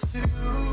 to you.